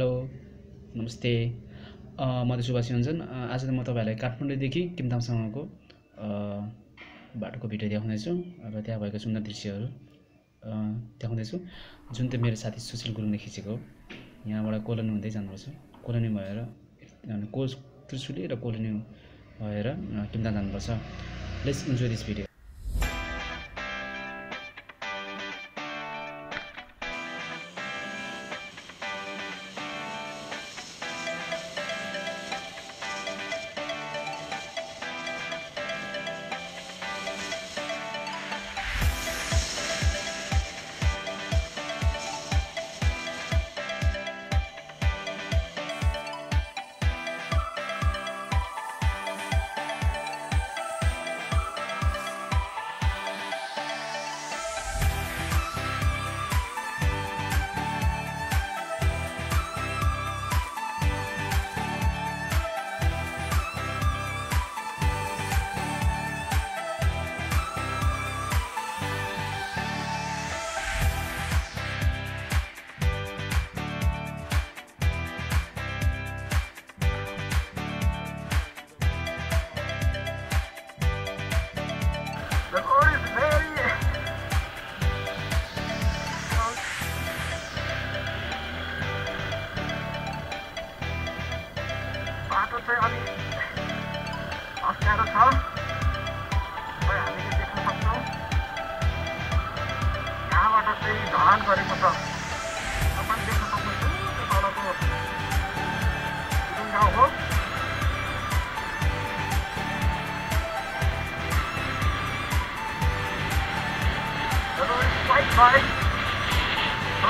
Hello नमस्ते। म त सुभाष योन्जन। आज त म तपाईँहरूलाई काठमाडौँदेखि किमतामसम्मको अ, बाटोको भिडियो देखाउँदैछु र त्यहाँ भएको सुन्दर दृश्यहरू देखाउँदैछु। जुन चाहिँ मेरो साथी सुशील गुरुङले खिचेको हो यहाँबाट कोलोनी हुँदै जानुपर्छ। कोलोनी भएर कोस त्रिशुली र कोलोनी भएर किमताम जानुपर्छ। Let's enjoy this video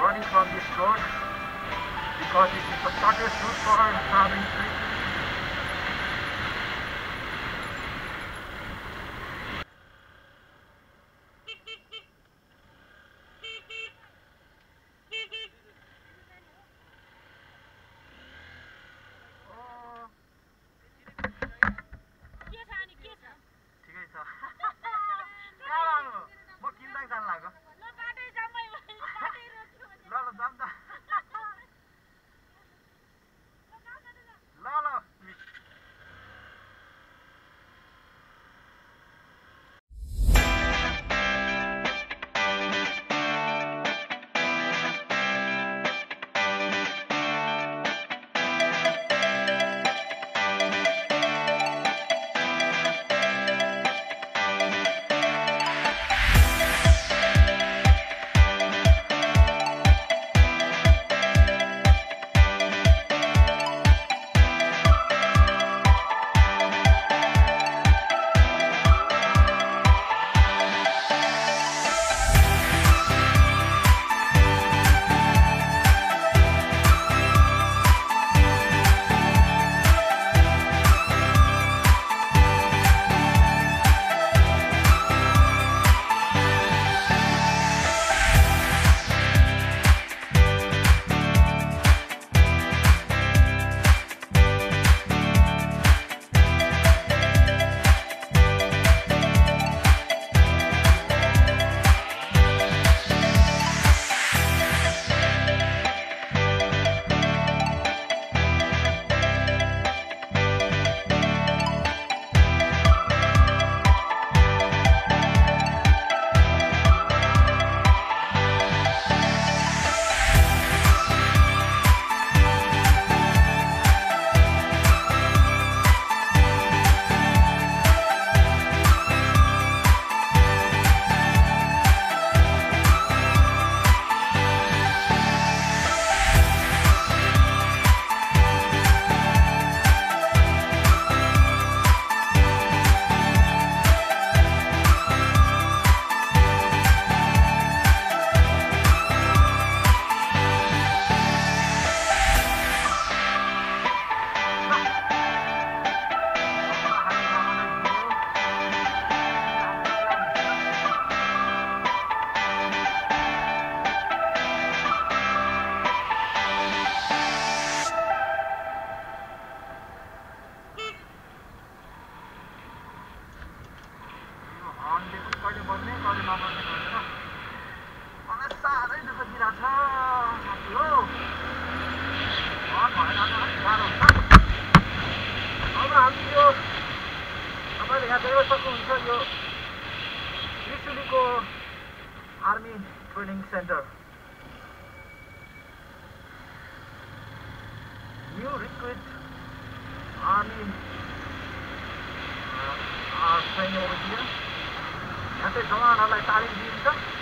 Running from this road because this is a sacred food for our farming tree. यहाँ चाहिँ जवानहरूलाई तालिम दिइन्छ मैले अगाडि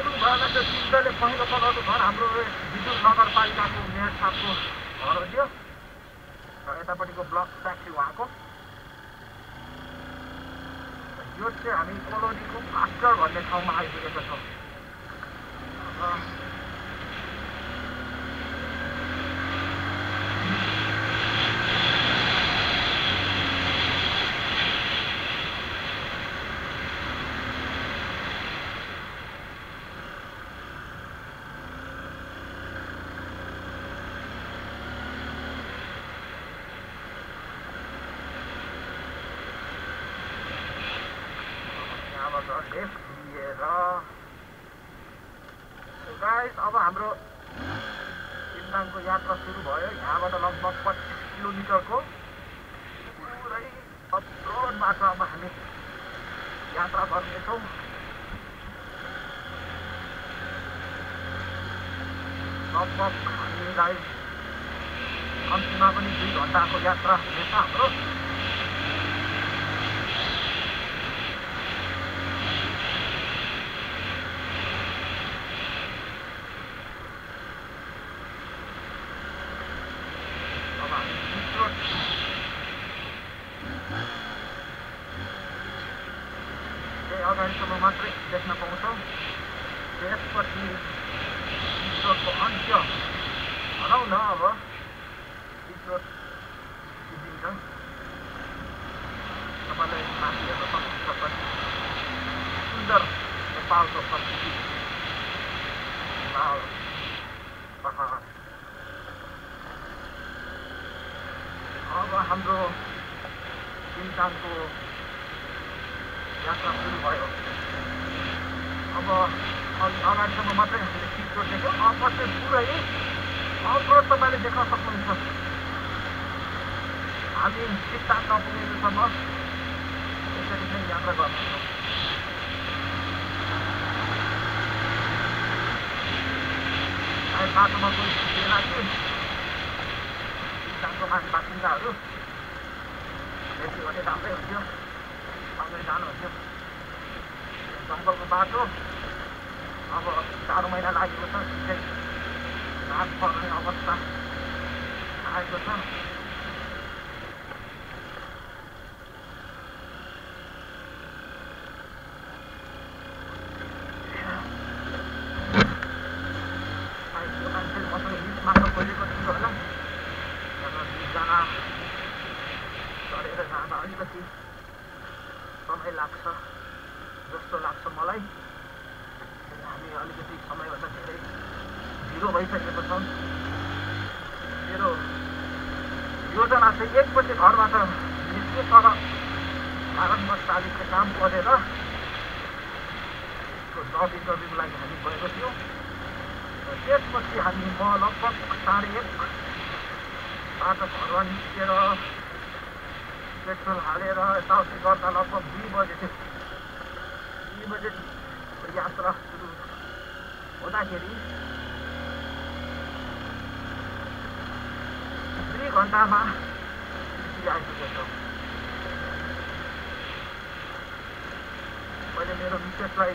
भएन त्यो चित्रले पहिलो तलको घर हाम्रो विद्युत नगरपालिकाको मेयर साहबको घर त्यो। र यतापट्टिको ब्लक फ्याक्ट्री उहाँको। यो चाहिँ हामी कोलोनीको मास्टर भन्ने ठाउँमा आइपुगेका छौँ। लिएर गाइस अब हाम्रो किन्दाङको यात्रा सुरु भयो। यहाँबाट लगभग पच्चिस किलोमिटरको पुरै अप्रोड मात्रामा हामी यात्रा गर्नेछौँ। लगभग हामीलाई कम्तीमा पनि दुई घन्टाको यात्रा हुनेछ हाम्रो अब हामी अगाडिसम्म मात्रै देख्न पाउँछौँ त्यसपछि ईश्वरको अन्त्य भनौँ न अब ईश्वर सिद्धिन्छ तपाईँलाई माथि हेर्न सक्नुहुन्छ पनि सुन्दर नेपालको प्रकृति हिमाल पहाड अब हाम्रो सिन्तानको यात्रा सुरु भयो अब अगाडिसम्म मात्रै हामीले चित्र देख्यौँ अब चाहिँ पुरै अग्रो तपाईँले देख्न सक्नुहुन्छ हामी सिद्धान्त पुगेकोसम्म यसरी नै यात्रा सायद बाटोमा कोही बेला कि माथि बासिन्दाहरू भेट्यो भने राम्रै हुन्थ्यो सँगै जानुहुन्थ्यो जङ्गलको बाटो अब चार महिना लागेको छ घाट पर्ने अवस्था आएको छ लागि हामी गएको थियौँ र त्यसपछि हामी म लगभग साढे एक बाटो घरमा निस्केर पेट्रोल हालेर यताउति गर्दा लगभग दुई बजे दुई बजे यात्रा सुरु हुँदाखेरि दुई घन्टामा सिलगढी आइपुगेछौँ मैले मेरो मिसेसलाई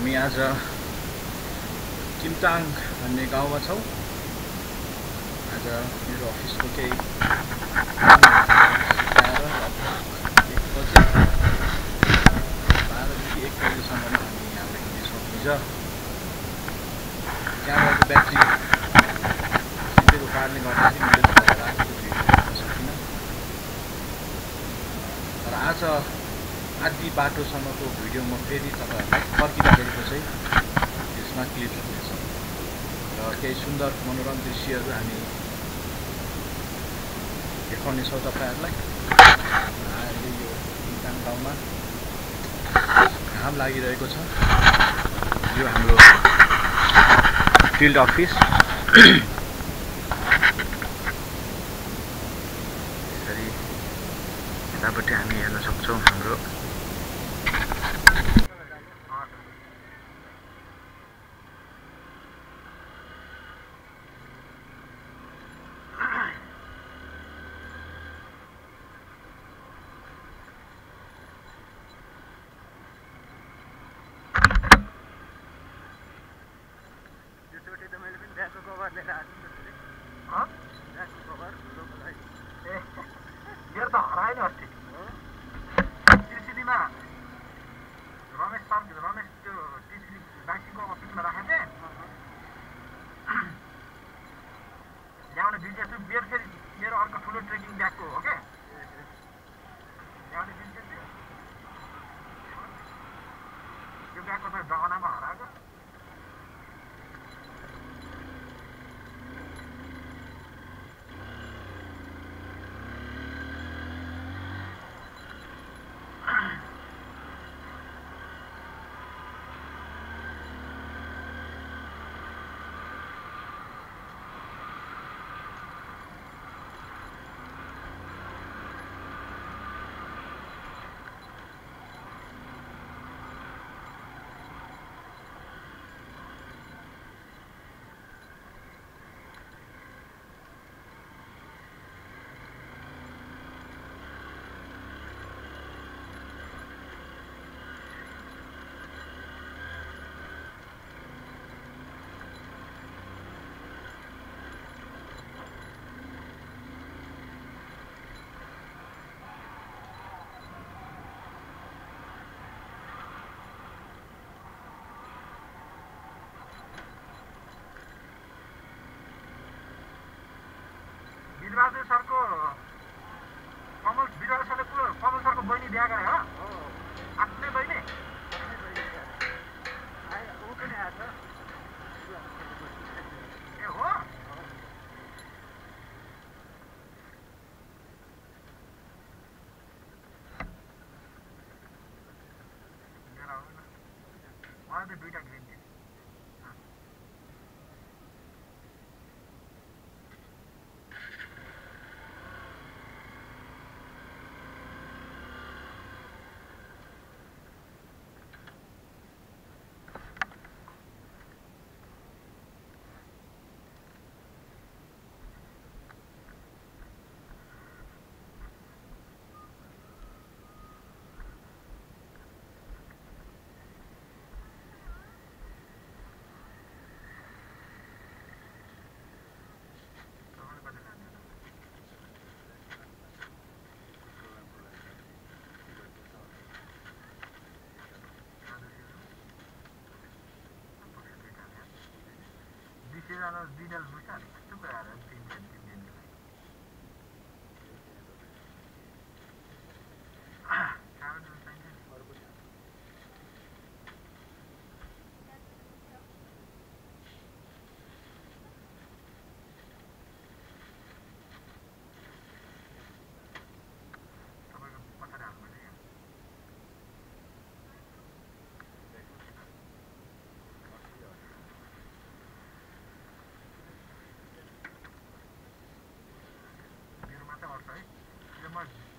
हामी आज किमताङ भन्ने गाउँमा छौँ। आज मेरो अफिसको केही एक बाह्रदेखि एक बजीसम्ममा हामी यहाँबाट हिँड्ने सक्नुहुन्छ। क्यामेराको ब्याट्री आदि बाटोसम्मको भिडियो म फेरि तपाईँहरूलाई फर्किँदाखेरिको चाहिँ यसमा क्लिप हुनेछ र केही सुन्दर मनोरम दृश्यहरू हामी देखाउनेछौँ तपाईँहरूलाई। अहिले यो किमताङ गाउँमा घाम लागिरहेको छ। यो हाम्रो फिल्ड अफिस। यसरी यतापट्टि हामी हेर्न सक्छौँ हाम्रो त्यसोटी त मैले पनि ब्यागको कभर लिएर आएको ब्यागको कभर लोको लागि ए मेरो त हरायो नि अस्ति टिसिडीमा रमेश सर रमेश त्यो टिसिडी बाइसिङको अफिसमा राखेको थिएँ बिर्सेछु बेर फेरि मेरो अर्को ठुलो ट्रेकिङ ब्यागको हो क्या त्यो ब्यागको त जमानामा हराएको को कोई नहीं Gracias a यो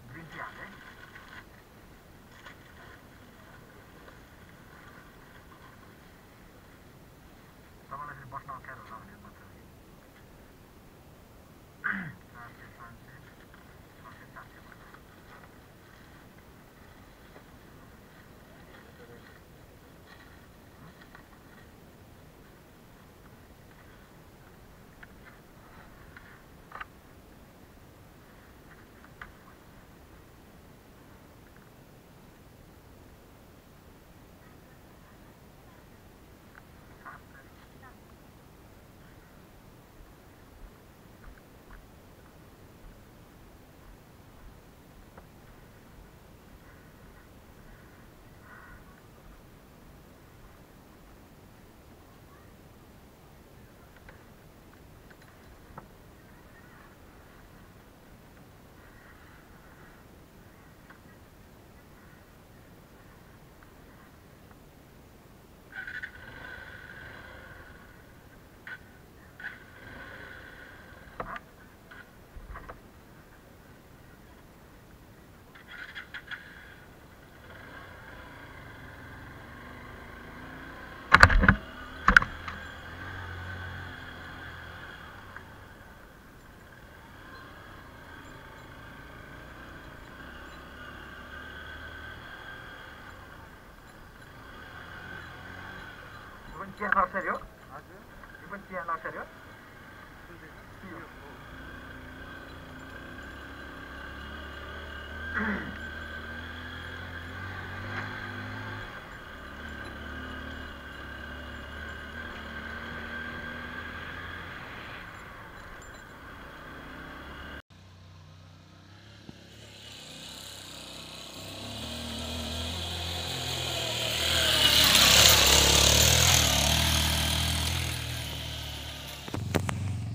पनि चिया नर्सरी हो यो पनि चिया नर्सरी हो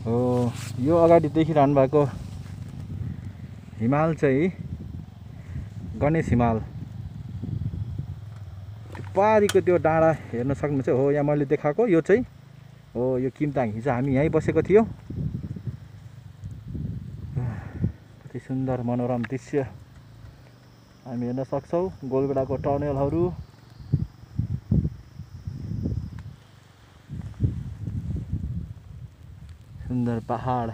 हो यो अगाडि देखिरहनु भएको हिमाल चाहिँ गणेश हिमाल। पारिको त्यो डाँडा हेर्न सक्नुहुन्छ हो यहाँ मैले देखाएको यो चाहिँ हो यो किमताङ। हिजो हामी यहीँ बसेको थियो। कति सुन्दर मनोरम दृश्य। हामी हेर्न सक्छौँ गोलगडाको टनेलहरू सुन्दर पहाड